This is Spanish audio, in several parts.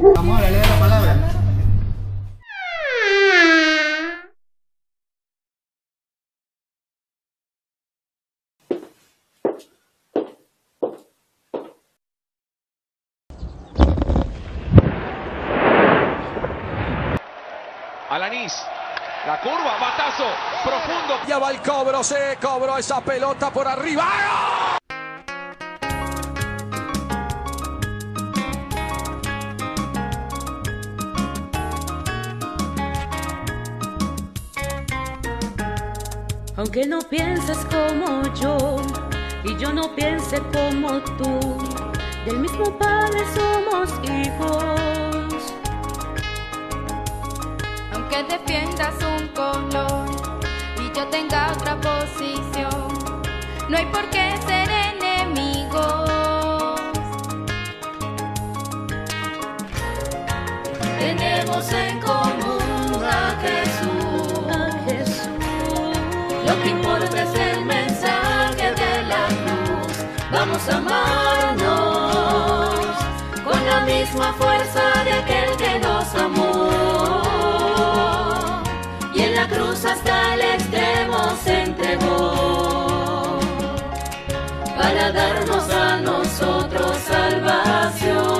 Vamos a hablarle de la palabra. Alanis. La curva, batazo, profundo. Ya va el cobro, se cobró esa pelota por arriba. Aunque no pienses como yo y yo no piense como tú, del mismo padre somos hijos. Aunque defiendas un color y yo tenga otra posición, no hay por qué ser con la misma fuerza de aquel que nos amó. Y en la cruz hasta el extremo se entregó para darnos a nosotros salvación.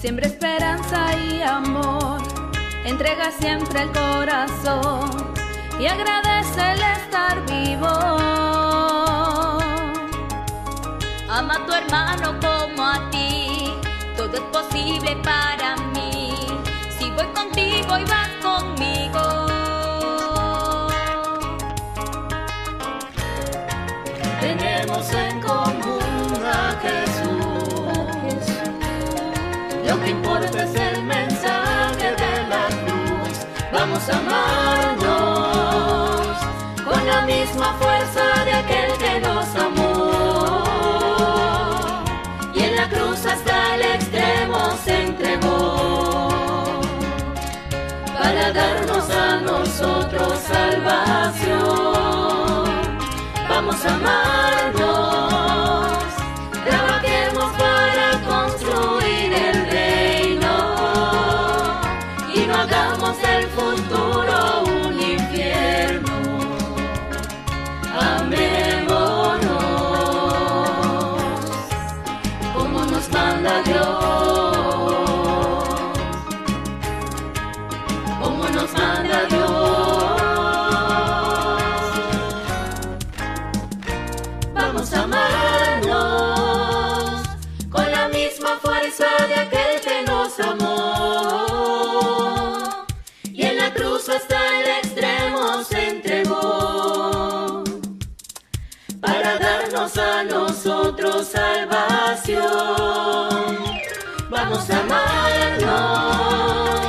Siempre esperanza y amor, entrega siempre el corazón y agradece el estar vivo. Ama a tu hermano como a ti, todo es posible para mí. Si voy contigo y vas conmigo. Tenemos en común Lo que importa es el mensaje de la cruz. Vamos a amarnos con la misma fuerza de aquel que nos amó. Y en la cruz hasta el extremo se entregó para darnos a nosotros salvación. Vamos a amarnos, nos para darnos a nosotros salvación. Vamos a amarnos